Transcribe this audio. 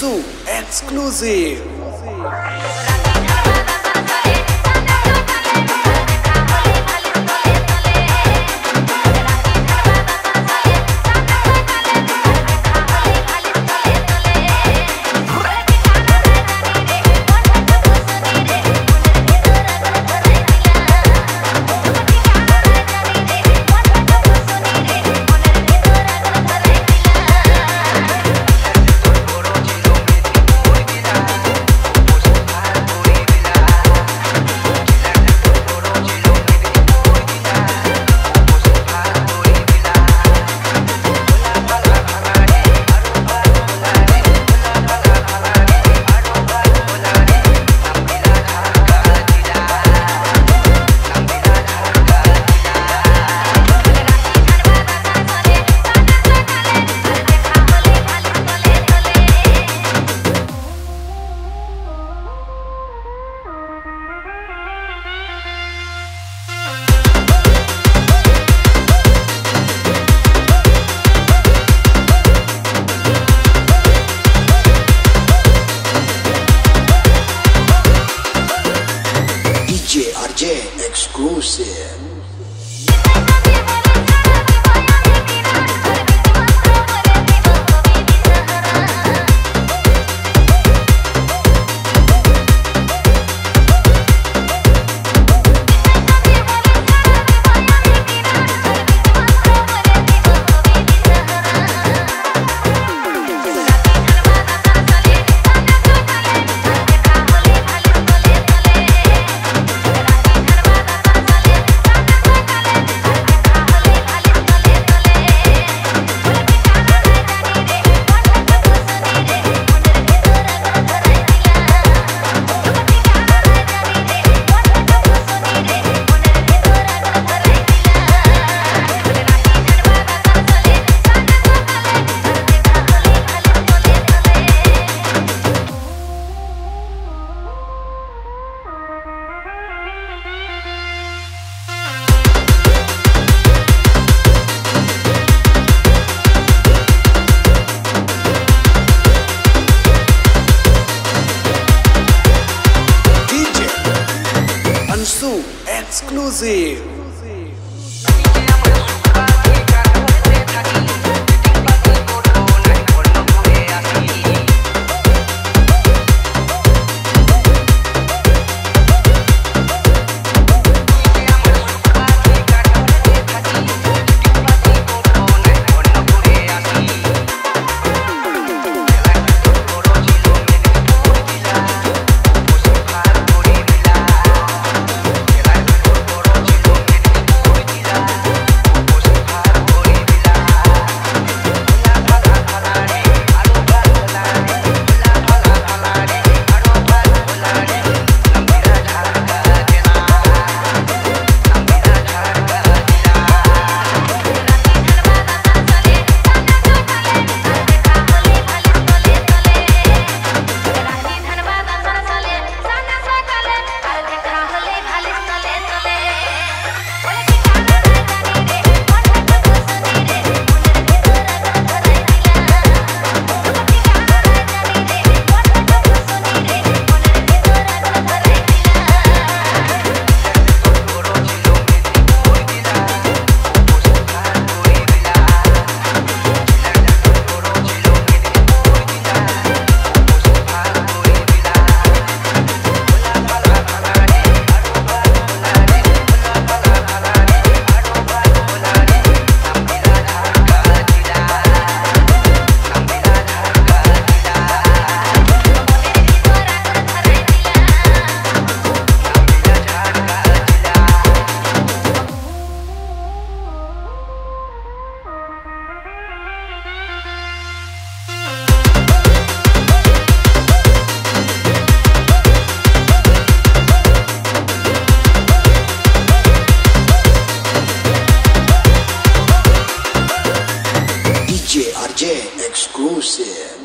Ansu exclusive. Exclusive. Exclusive. exclusive.